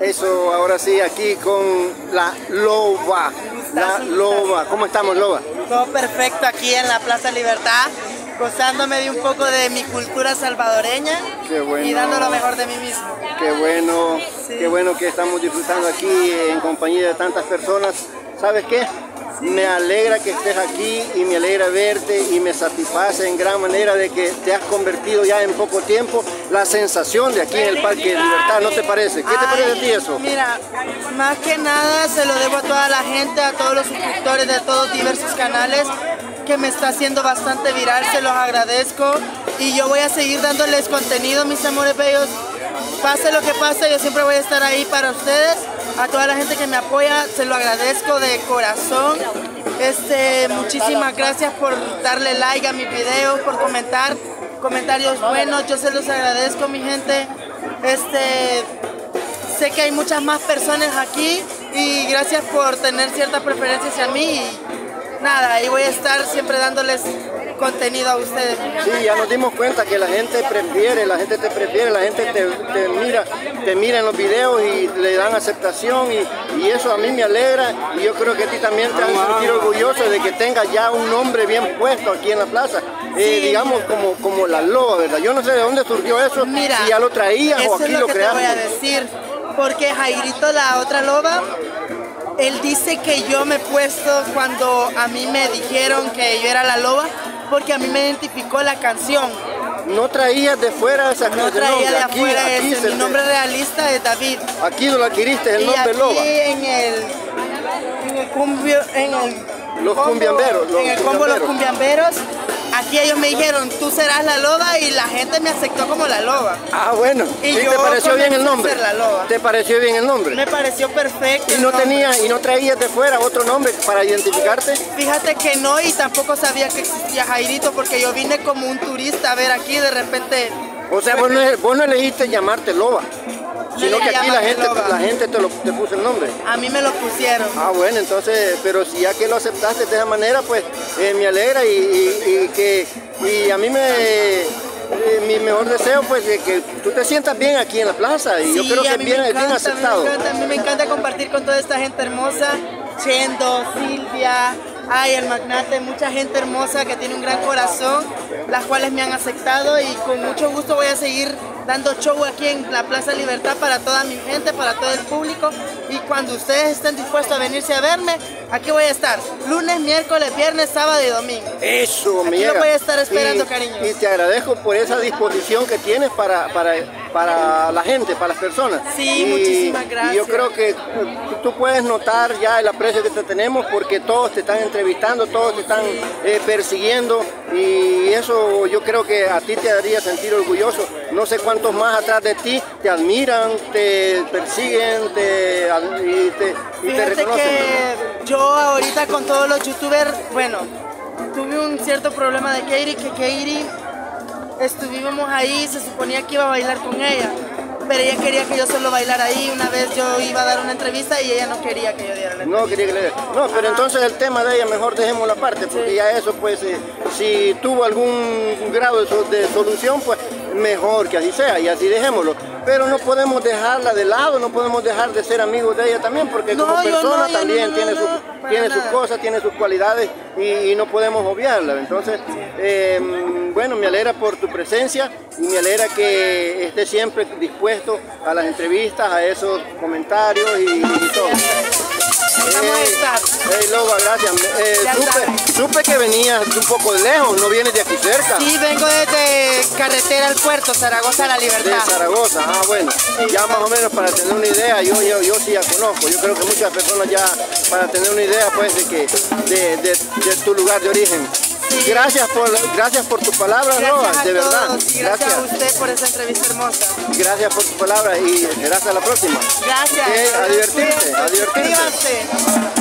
Eso, ahora sí, aquí con la Loba. La Loba. ¿Cómo estamos, Loba? Todo perfecto aquí en la Plaza Libertad, gozándome de un poco de mi cultura salvadoreña Qué bueno. y dando lo mejor de mí mismo. Qué bueno, Sí. qué bueno que estamos disfrutando aquí en compañía de tantas personas. ¿Sabes qué? Me alegra que estés aquí y me alegra verte y me satisface en gran manera de que te has convertido ya en poco tiempo la sensación de aquí en el Parque de Libertad, ¿no te parece? ¿Qué te parece a ti eso? Mira, más que nada se lo debo a toda la gente, a todos los suscriptores de todos diversos canales que me está haciendo bastante viral, se los agradezco y yo voy a seguir dándoles contenido, mis amores bellos. Pase lo que pase, yo siempre voy a estar ahí para ustedes. A toda la gente que me apoya, se lo agradezco de corazón. Este, muchísimas gracias por darle like a mis videos, por comentar comentarios buenos. Yo se los agradezco, mi gente. Este, sé que hay muchas más personas aquí y gracias por tener cierta preferencia hacia mí. Nada, ahí voy a estar siempre dándoles contenido a ustedes. Sí, ya nos dimos cuenta que la gente prefiere, la gente te prefiere, la gente te, te mira, te mira en los videos y le dan aceptación y, y eso a mí me alegra y yo creo que a ti también te vas a sentir orgulloso de que tengas ya un nombre bien puesto aquí en la plaza, Eh, Sí. digamos como, como la loba, ¿verdad? Yo no sé de dónde surgió eso, Mira, si ya lo traías o aquí es lo, lo que te voy a decir, porque Jairito, la otra loba, él dice que yo me he puesto cuando a mí me dijeron que yo era la loba, porque a mí me identificó la canción. No traías de fuera esa No ese traía de aquí, afuera aquí, ese, se mi te- nombre realista es David. aquí lo adquiriste, el y nombre aquí loba. en el, en el cumbio, en el Los combo- cumbiamberos, los en el combo los cumbiamberos. Aquí ellos me dijeron, tú serás la loba y la gente me aceptó como la loba. Ah, bueno, Y ¿y yo te pareció bien el nombre? ser la loba. ¿Te pareció bien el nombre? Me pareció perfecto. ¿Y no tenía y no traías de fuera otro nombre para identificarte? Fíjate que no y tampoco sabía que existía Jairito porque yo vine como un turista a ver aquí de repente. O sea, vos no, vos no elegiste llamarte Loba, sino que aquí la gente, la gente te, lo, te puso el nombre. A mí me lo pusieron. Ah, bueno, entonces, pero si ya que lo aceptaste de esa manera, pues eh, me alegra y, y- y que y a mí me eh, mi mejor deseo pues de que tú te sientas bien aquí en la plaza y yo creo que bien, bien encanta, a mí me aceptado. encanta, A mí me encanta compartir con toda esta gente hermosa. Chendo, Silvia, ay, el magnate, mucha gente hermosa que tiene un gran corazón, las cuales me han aceptado y con mucho gusto voy a seguir dando show aquí en la Plaza Libertad para toda mi gente, para todo el público y cuando ustedes estén dispuestos a venirse a verme, aquí voy a estar, lunes, miércoles, viernes, sábado y domingo. Eso, Aquí me lo voy a estar esperando, Y- cariño. Y te agradezco por esa disposición que tienes para, para, para la gente, para las personas. Sí, Y- muchísimas Y yo gracias. creo que eh, tú puedes notar ya el aprecio que te tenemos porque todos te están entrevistando, todos te están eh, persiguiendo y eso yo creo que a ti te haría sentir orgulloso. No sé cuántos más atrás de ti te admiran, te persiguen te, y te, y te reconocen. que yo ahorita con todos los youtubers, bueno, tuve un cierto problema de Katie, que Katie estuvimos ahí, se suponía que iba a bailar con ella, pero ella quería que yo solo bailara ahí, una vez yo iba a dar una entrevista y ella no quería que yo diera la entrevista. No, quería que le No, pero entonces el tema de ella mejor dejemos la parte, porque ya eso pues, eh, si tuvo algún grado de, so- de solución, pues mejor que así sea y así dejémoslo. Pero no podemos dejarla de lado, no podemos dejar de ser amigos de ella también, porque No, como persona no, también no, tiene, sus- tiene sus cosas, tiene sus cualidades y, y no podemos obviarla. Entonces, eh, bueno, me alegra por tu presencia y me alegra que estés siempre dispuesto a las entrevistas, a esos comentarios y, y todo. Vamos a estar. Hey Loba, gracias. Eh, supe, que venías un poco de lejos, no vienes de aquí cerca. Sí, vengo desde carretera al puerto, Zaragoza la De libertad. Zaragoza, ah bueno, ya más o menos para tener una idea, yo, yo, yo sí ya conozco, yo creo que muchas personas ya para tener una idea pues de que de, de- de tu lugar de origen. Gracias por gracias por tus palabras, Loba, Gracias a de verdad. todos y gracias a Gracias, usted por esa entrevista hermosa. gracias por tus palabras y será hasta la próxima. Gracias. Ok, a divertirse, a divertirse.